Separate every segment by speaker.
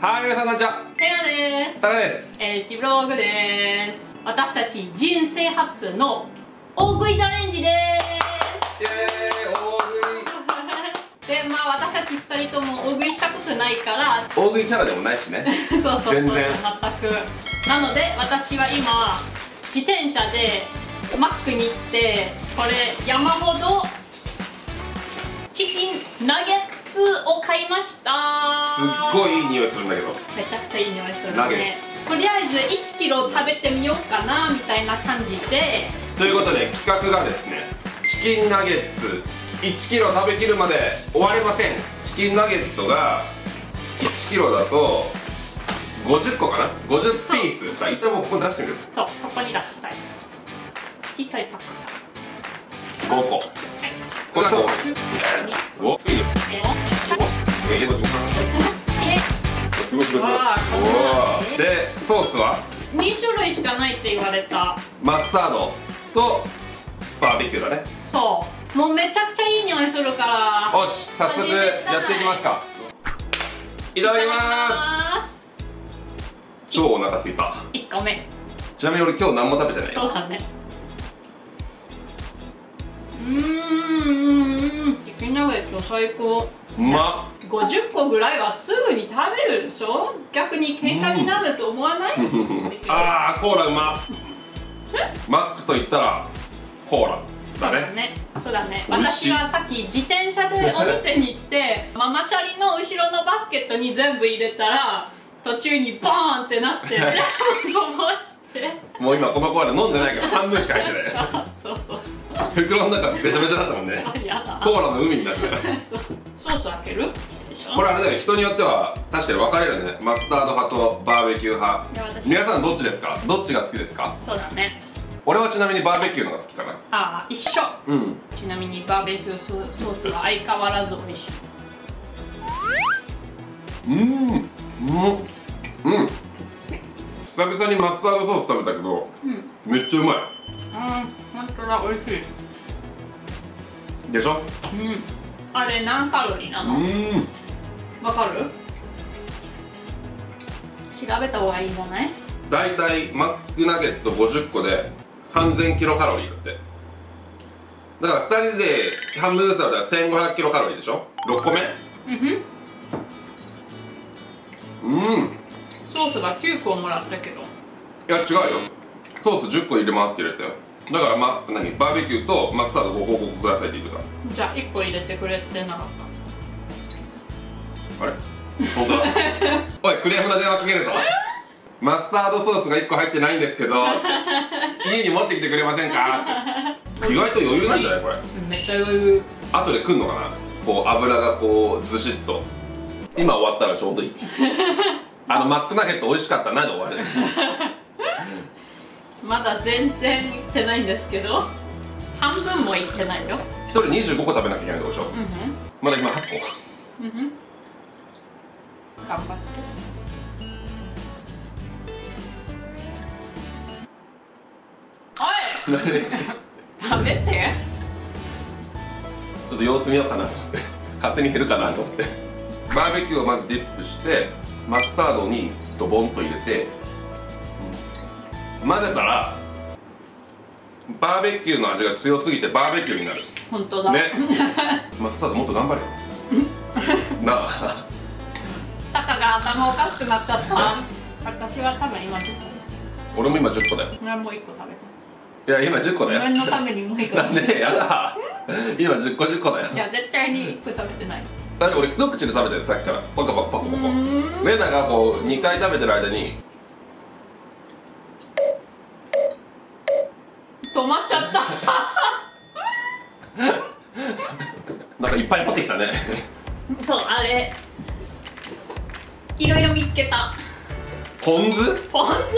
Speaker 1: はい皆さんこんにちは。
Speaker 2: ヘナです。
Speaker 1: タカです。
Speaker 2: エルティブログです。私たち人生初の大食いチャレンジで
Speaker 1: イエーイ大
Speaker 2: す でまあ私たち2人とも大食いしたことないから。
Speaker 1: 食い大食いキャラでもないしね。
Speaker 2: そうそうそう
Speaker 1: 全然。
Speaker 2: 全く。なので私は今自転車でマックに行ってこれ山ほどチキンナゲッツを買いました。
Speaker 1: すっごいいい匂いするんだけど。
Speaker 2: めちゃくちゃいい匂いするね。とりあえず1キロ食べてみようかなみたいな感じで。
Speaker 1: ということで企画がですねチキンナゲッツ。1キロ食べきるまで終わりません。チキンナゲットが1キロだと50個かな？50ピース。じゃあ一旦もうここに出してみる。
Speaker 2: そうそこに出したい。小さいパック
Speaker 1: 5個でソースは
Speaker 2: 2種類しかないって言われた
Speaker 1: マスタードとバーベキューだね
Speaker 2: そうもうめちゃくちゃいい匂いするから
Speaker 1: よし早速やっていきますかいただきます超お腹すいた
Speaker 2: 1個目
Speaker 1: ちなみに俺今日何も食べてない
Speaker 2: そうだねうチキンナゲット最高。
Speaker 1: うまっ。
Speaker 2: 50個ぐらいはすぐに食べるでしょ？逆に喧嘩になると思わない、
Speaker 1: あーコーラうまっ。マックと言ったらコーラ。だね。
Speaker 2: そうだね。
Speaker 1: 美味しい。
Speaker 2: 私はさっき自転車でお店に行って ママチャリの後ろのバスケットに全部入れたら途中にボーンってなって 全部こぼして。
Speaker 1: もう今このコーラ飲んでないけど半分しか入ってない。
Speaker 2: そうそうそう
Speaker 1: 袋の中べちゃべちゃだったもんね。コーラの海になってた。
Speaker 2: ソース開ける？
Speaker 1: これあれだよ人によっては確かに分かれるね。マスタード派とバーベキュー派。
Speaker 2: 私。
Speaker 1: 皆さんどっちですか？どっちが好きですか？
Speaker 2: そうだね。
Speaker 1: 俺はちなみにバーベキューのが好きかな。
Speaker 2: ああ一緒。
Speaker 1: うん。
Speaker 2: ちなみにバーベキューソースは相変わらず美味しい。
Speaker 1: うんうんうん久々にマスタードソース食べたけど
Speaker 2: うん
Speaker 1: めっちゃうま
Speaker 2: うん本当だ美味しい。
Speaker 1: いでしょ？
Speaker 2: うん。あれ何カロリーな
Speaker 1: う
Speaker 2: の
Speaker 1: ん。
Speaker 2: わかる？調べた方がいいんじゃない？
Speaker 1: だいたいマックナゲット50個で3000キロカロリーだって。だから2人で半分ずつだったら1500キロカロリーでしょ？6個目。
Speaker 2: うん
Speaker 1: うん。
Speaker 2: ソースが9個もらったけど。
Speaker 1: いや違うよソース10個入れますって言われたよ。だからま何？バーベキューとマスタード5個5個くださいって言ってた。
Speaker 2: じゃあ1個入れてくれてなかっ
Speaker 1: あれ？本当だ。おいクレームの電話かけるぞ。マスタードソースが1個入ってないんですけど家に持ってきてくれませんか？意外と余裕なんじゃない？これ。
Speaker 2: ためっちゃ余裕。
Speaker 1: 後で来んのかな？こう油がこうずしっと。今終わったらちょうどいい。あのマックナゲット美味しかったなで終わる
Speaker 2: まだ全然いってないんですけど半分もいってないよ。
Speaker 1: 1人25個食べなきゃいけないでしょ？
Speaker 2: うん
Speaker 1: まだ今8個。
Speaker 2: うんうん。頑張って。おい！食べて。
Speaker 1: ょっと様子見ようかな。勝手に減るかなと思って。バーベキューをまずディップしてマスタードにドボンと入れて、うん混ぜたらバーベキューの味が強すぎてバーベキューになる。
Speaker 2: 本当だ。
Speaker 1: ね。マスタードもっと頑張れよ。なあ
Speaker 2: タカが頭おかしくなっちゃった。私は多分今10
Speaker 1: 俺も今10個だよ。
Speaker 2: 個俺もう1個食べ
Speaker 1: いや今10個
Speaker 2: た
Speaker 1: だよ。
Speaker 2: 自分のためにもう1個
Speaker 1: なんでやだ。今10個10個だよ。
Speaker 2: いや絶対に1個食べてない。
Speaker 1: だって俺一口で食べてるさっきから。パカパカパコパコ。
Speaker 2: ん。
Speaker 1: レナがこう2回食べてる間に
Speaker 2: 止まっちゃった。
Speaker 1: なんかいっぱい取ってきたね。
Speaker 2: そうあれ。いろいろ見つけた。
Speaker 1: ポン酢？
Speaker 2: ポン酢？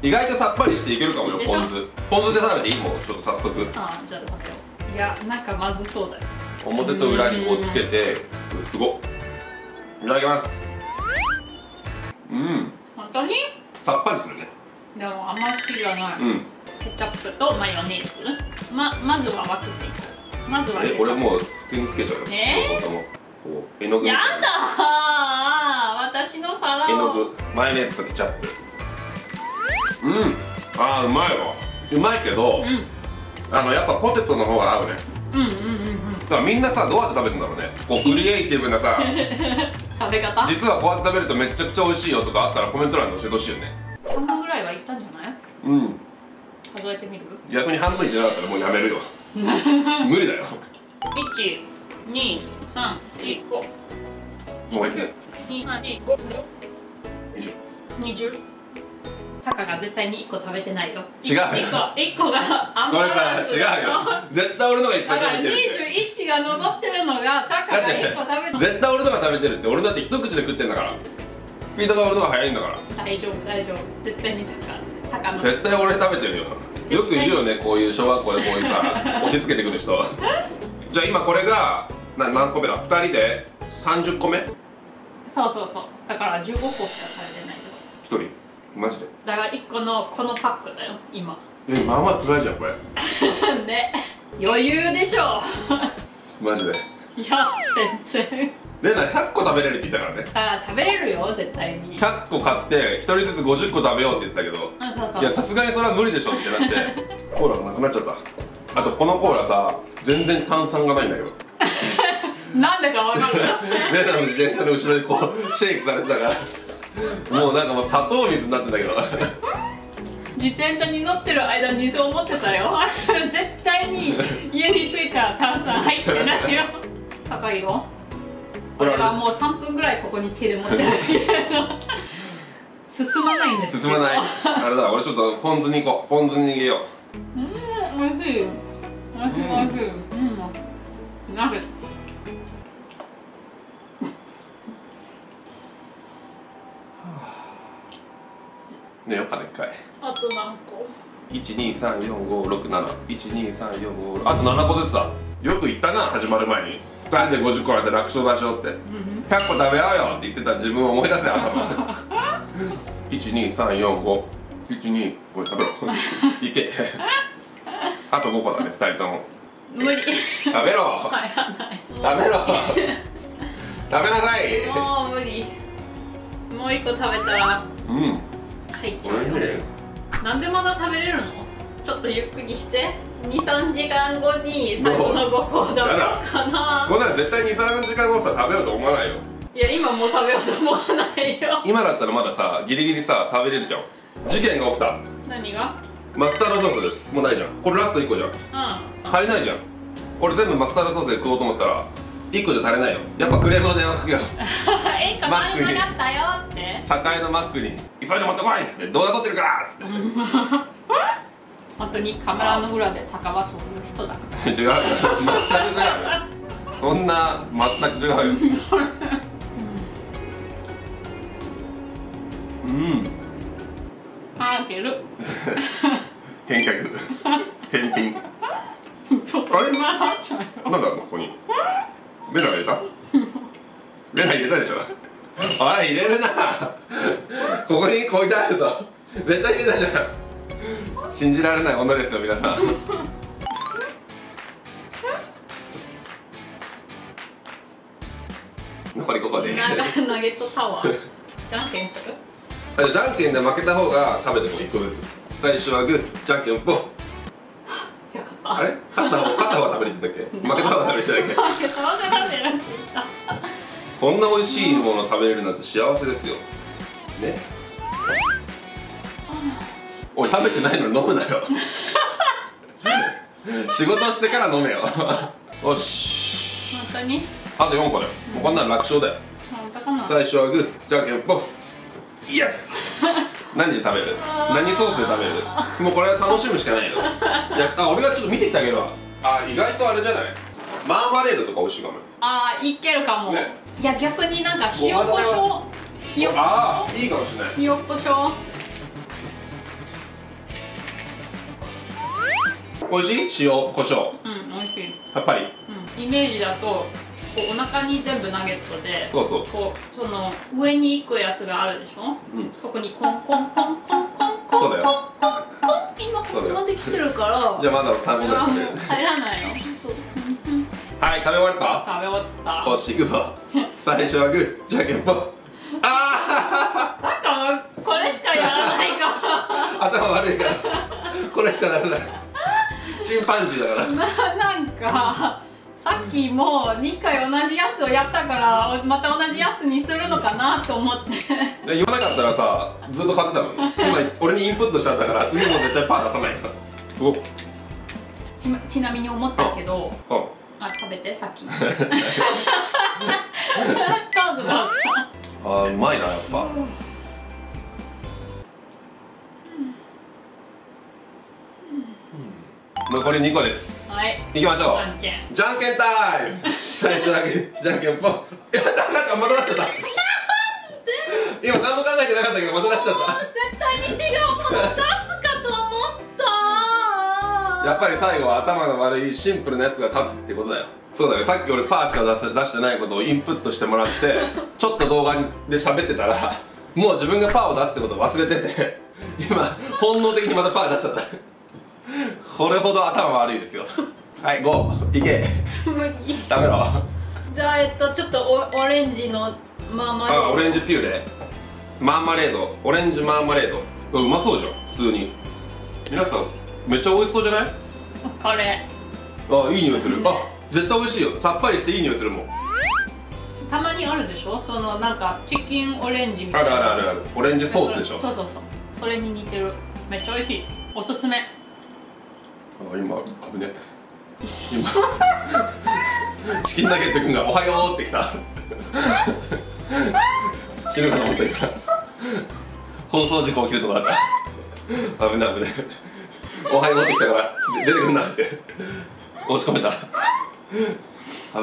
Speaker 1: 意外とさっぱりしていけるかもよポン酢。ポン酢で食べていいもん。ちょっと早速。
Speaker 2: ああじゃあ食べよう。いやなんかまずそうだよ。
Speaker 1: 表と裏にこうつけてすごっ。いただきます。うん。
Speaker 2: 本当に？
Speaker 1: さっぱりするね。
Speaker 2: でもあんまり好きじゃない、
Speaker 1: うん
Speaker 2: ケチャップとマヨネーズ。ままずは分けていこう。まずはケチャップ。
Speaker 1: え俺もう普通につけちゃうよ
Speaker 2: え？ー
Speaker 1: 絵の具
Speaker 2: やだー。私の皿を。
Speaker 1: 絵の具マヨネーズとケチャップ。うん。あーうまいわ。うまいけど、あのやっぱポテトの方が合うね。
Speaker 2: うんうんうんうん。うん
Speaker 1: だからみんなさどうやって食べるんだろうね。こうクリエイティブなさ。
Speaker 2: 食べ方？
Speaker 1: 実はこうやって食べるとめちゃくちゃ美味しいよとかあったらコメント欄で教えてほしいよね。
Speaker 2: 半分ぐらいはいったんじゃない？
Speaker 1: うん
Speaker 2: 数えてみる？
Speaker 1: 逆に半分いってなかったらもうやめるよ。無理だよ。
Speaker 2: 123個
Speaker 1: もういけ
Speaker 2: 235 20タカが絶対に1個食べてないよ。
Speaker 1: 違うよ。
Speaker 2: 1個1個がアン
Speaker 1: これさ
Speaker 2: バランス
Speaker 1: 違うよ絶対俺のがいっぱ
Speaker 2: だから
Speaker 1: い食べてる。って
Speaker 2: 21が残ってるのがタカが
Speaker 1: だって
Speaker 2: 1個食べて
Speaker 1: 絶対俺のが食べてるって。俺だって一口で食ってんだから。スピードが俺のが速いんだから。
Speaker 2: 大丈夫大丈夫。絶対にタカタカの
Speaker 1: 絶対俺食べてるよよくいるよねこういう小学校でこういうさ 押し付けてくる人。じゃあ今これがな何個目だ？2人で？30個目？1
Speaker 2: そうそうそう。だから15個しか食べてないよ。
Speaker 1: 人？マジで？
Speaker 2: だから1個のこのパックだよ今。
Speaker 1: えまあまあ辛いじゃんこれ。
Speaker 2: ね。余裕でしょ。
Speaker 1: マジで
Speaker 2: いや全然。
Speaker 1: レナ100個食べれるって言ったからね。
Speaker 2: あ食べれるよ絶対に。
Speaker 1: 100個買って1人ずつ50個食べようって言ったけど
Speaker 2: あそうそう。
Speaker 1: いやさすがにそれは無理でしょってなって。コーラがなくなっちゃった。あとこのコーラさ全然炭酸がないんだけど。
Speaker 2: なんでかわかる
Speaker 1: レナの自転車の後ろでこうシェイクされてたから。もうなんかもう砂糖水になってんだけど。
Speaker 2: 自転車に乗ってる間にそう思ってたよ。絶対に家に着いたら炭酸入ってないよ高いよ。これはもう3分ぐらいここに手で持ってるけど 進まないんです
Speaker 1: 進まない。あれだ俺ちょっとポン酢に行こう。ポン酢に逃げよ
Speaker 2: う。ん美味しい。美味しい美味しい。うん。
Speaker 1: ね よっかな一回。
Speaker 2: あと何個
Speaker 1: ？1234567123456あと7個ずつだ。よく言ったな始まる前に2人で50個あれて楽勝だしょって。
Speaker 2: うん
Speaker 1: 100個食べようよって言ってた自分を思い出せ朝12345 12これ食べろ。いけ。あと5個だね2人とも。
Speaker 2: 無理。
Speaker 1: 食べろ。食べろ。食べなさい。
Speaker 2: もう無理。もう一個食べたら。
Speaker 1: うん。
Speaker 2: 入っちゃうよ。なんでまだ食べれるの？ちょっとゆっくりして23時間後に最後の5個食べようかな。
Speaker 1: こんなの絶対23時間後さ食べようと思わないよ。
Speaker 2: いや今もう食べようと思わないよ。
Speaker 1: 今だったらまださギリギリさ食べれるじゃん。事件が起きた。
Speaker 2: 何が？
Speaker 1: マスタードソースもうないじゃん。これラスト1個じゃん。
Speaker 2: うん。
Speaker 1: 足りないじゃん。これ全部マスタードソースで食おうと思ったら1個じゃ足りないよ。やっぱクレームの電話かけよう。
Speaker 2: えかまりなかったよって。
Speaker 1: 栄のマックに「急いで持ってこい!」っつって「動画撮ってるから!」っつって
Speaker 2: 本当にカメラの裏で高はそういう人だ
Speaker 1: 違う全く違うよ。そんな全く違うよ。うん。
Speaker 2: あーける
Speaker 1: 返却。返品。あれ？
Speaker 2: 今な
Speaker 1: んだここに。レナ入れた？レナ入れたでしょ？おい入れるな。ここに置いてあるぞ。絶対入れたじゃん信じられない女ですよ皆さん。残りここで。
Speaker 2: ナナゲットタワー。じゃんけんする？
Speaker 1: あじゃんけんで負けた方が食べても1個ずつ最初はグーじゃんけんぽん。あれ？勝った方勝った方が食べれてたっけ？負けた方が食べれてたっけ？
Speaker 2: 負けたわけなんだよ
Speaker 1: こんな美味しいもの食べれるなんて幸せですよ。ね？食べてないのに飲むなよ。仕事してから飲めよ。よし。
Speaker 2: 本当に？
Speaker 1: あと4個だよ。もうこんなん楽勝だよ。最初はグーじゃんけんぽん。イエス！何で食べる？何ソースで食べる？もうこれは楽しむしかないよ。いやあ俺がちょっと見てきてあげるわ。あ意外とあれじゃない？マーマレードとか美味しいかもよ。
Speaker 2: あーいけるかも、
Speaker 1: ね。
Speaker 2: いや逆になんか塩コショウ。塩コシ
Speaker 1: ああ
Speaker 2: ョ
Speaker 1: いいかもしれない。
Speaker 2: ウ塩コショウ
Speaker 1: 美味しい塩胡椒。
Speaker 2: うん美味しい。
Speaker 1: やっぱり、
Speaker 2: うん、イメージだとこうお腹に全部ナゲットで
Speaker 1: そうそう。
Speaker 2: こうその上に行くやつがあるでしょ、
Speaker 1: うん、
Speaker 2: そこにコンコンコンコンコンコンコンコンコン今ここまで来てるから
Speaker 1: じゃあまだ3分ぐらい
Speaker 2: 入らないよ
Speaker 1: はい食べ終わった
Speaker 2: 食べ終わった
Speaker 1: よし行くぞ最初はグーじゃけんぽんあ
Speaker 2: あなんかこれしかやらないか
Speaker 1: 頭悪いからこれしかならないチンパンジーだから。
Speaker 2: ななんかさっきも2回同じやつをやったからまた同じやつにするのかなと思って。
Speaker 1: で言わなかったらさずっと勝ってたの。に今俺にインプットしちゃったから次も絶対パー出さないから。お。
Speaker 2: ちちなみに思ったけど
Speaker 1: うん
Speaker 2: あ食べてさっき。どうぞどうぞ。
Speaker 1: あーうまいなやっぱ残り2個です。
Speaker 2: はい。
Speaker 1: いきましょ
Speaker 2: じゃんけん。
Speaker 1: うじゃんけんタイム。最初だけじゃんけんぽん。やったなんかまた出しちゃった。今何も考えてなかったけどまた出しちゃった。
Speaker 2: 絶対に違うもの出すかと思った。
Speaker 1: やっぱり最後は頭の悪いシンプルなやつが勝つってことだよ。そうだよ。さっき俺パーしか出せ出してないことをインプットしてもらって ちょっと動画で喋ってたらもう自分がパーを出すってことを忘れてて今本能的にまたパー出しちゃったこれほど頭悪いですよ。はい5いけ。
Speaker 2: 無理。
Speaker 1: 食べろ。
Speaker 2: じゃあえっとちょっとオオレンジのままで
Speaker 1: あオレンジピューレ。マーマレード。オレンジマーマレード。うまそうじゃん。普通に。皆さんめっちゃ美味しそうじゃない？
Speaker 2: これ。
Speaker 1: あいい匂いする。あ絶対美味しいよ。さっぱりしていい匂いするもん。
Speaker 2: たまにあるでしょ？そのなんかチキンオレンジみた
Speaker 1: あ
Speaker 2: いな。
Speaker 1: るあるあるある。オレンジソースでしょ。
Speaker 2: そうそうそう。それに似てる。めっちゃ美味しい。おすすめ
Speaker 1: あ今危ね。今。チキンナゲット君が「おはよう」って来た。死ぬかと思った今放送事故起きるとこだから。危ない危ないおはようって来たから出てくんなって。押し込めた。危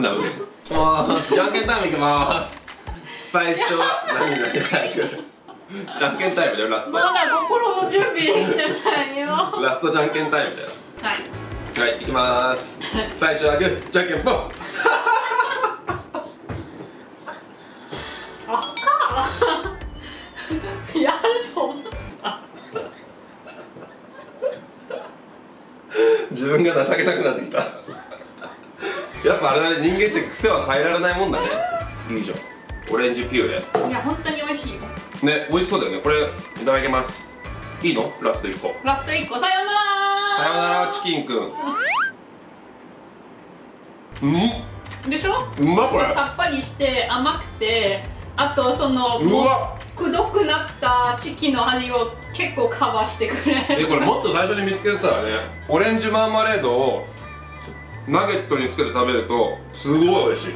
Speaker 1: ない危ないいきます。じゃんけんタイムいきます。最初は何何何じゃんけんタイムだよラスト。
Speaker 2: まだ心の準備できてないよ。は
Speaker 1: ラストじゃんけんタイムだよ
Speaker 2: い
Speaker 1: はい、いきます。最初はグー、じゃんけんぽん。
Speaker 2: あか やると思った
Speaker 1: 自分が情けなくなってきた。やっぱあれだね、人間って癖は変えられないもんだね。いいじゃん。オレンジピューレ。
Speaker 2: いや本当に美味しいよ
Speaker 1: ね、美味しそうだよね。これ、いただきます。いいの？ラスト1個。
Speaker 2: ラスト1個さようなら
Speaker 1: さよなら、チキンくん。うん？
Speaker 2: でしょ？
Speaker 1: うまこれ。
Speaker 2: さっぱりして甘くてあとそのも
Speaker 1: うわ
Speaker 2: くどくなったチキンの味を結構カバーしてくれ
Speaker 1: え、これもっと最初に見つけたらね、オレンジマーマレードをナゲットにつけて食べると、すごい美味しい。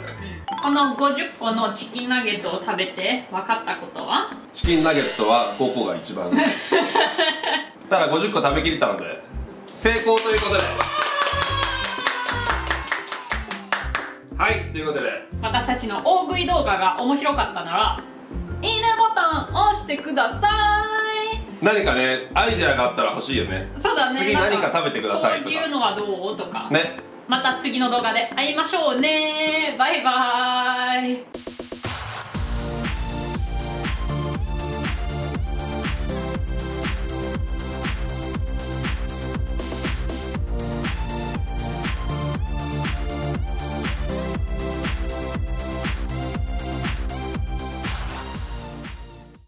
Speaker 2: この50個のチキンナゲットを食べて分かったことは？
Speaker 1: チキンナゲットは5個が一番。ただ50個食べきれたので成功ということで。はいということで。
Speaker 2: 私たちの大食い動画が面白かったならいいねボタン押してくださ
Speaker 1: 何かねアイデアがあったら欲しいよね。
Speaker 2: いそうだね。
Speaker 1: 次何か食べてくださいとか。
Speaker 2: こういうのはどうとか。
Speaker 1: ね。
Speaker 2: また次の動画で会いましょうね。バイバーイ